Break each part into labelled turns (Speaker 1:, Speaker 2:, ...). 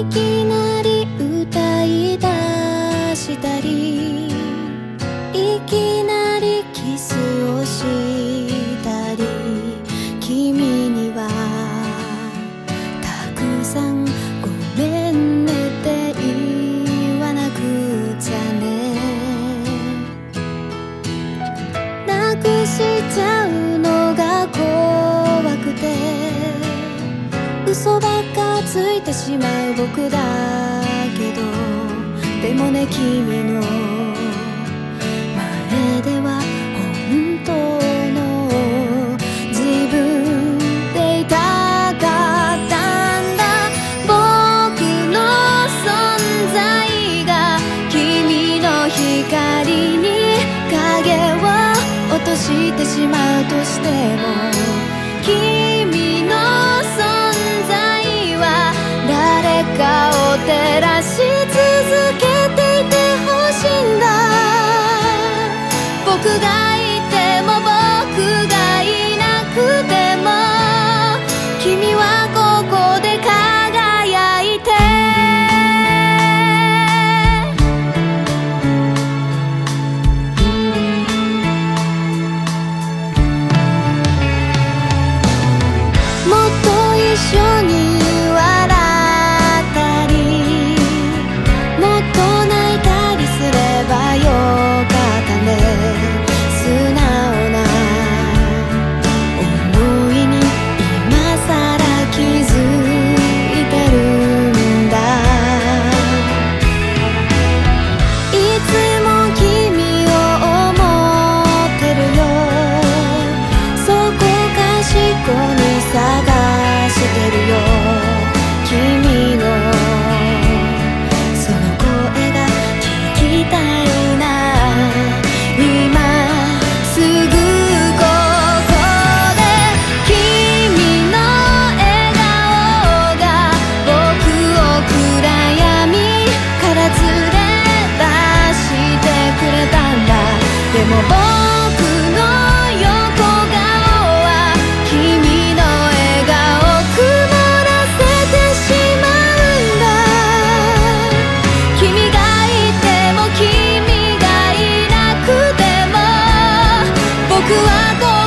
Speaker 1: いきなり歌い出したりいきなりキスをしたり君にはたくさんごめんねって言わなくちゃね。なくしちゃうのが怖くて嘘ばっかしまう僕だけど。でもね君の 누가 は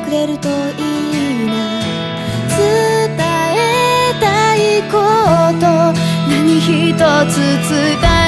Speaker 1: くれるといいな。伝えたいこと何一つ伝え